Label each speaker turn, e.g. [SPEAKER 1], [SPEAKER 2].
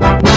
[SPEAKER 1] Bye.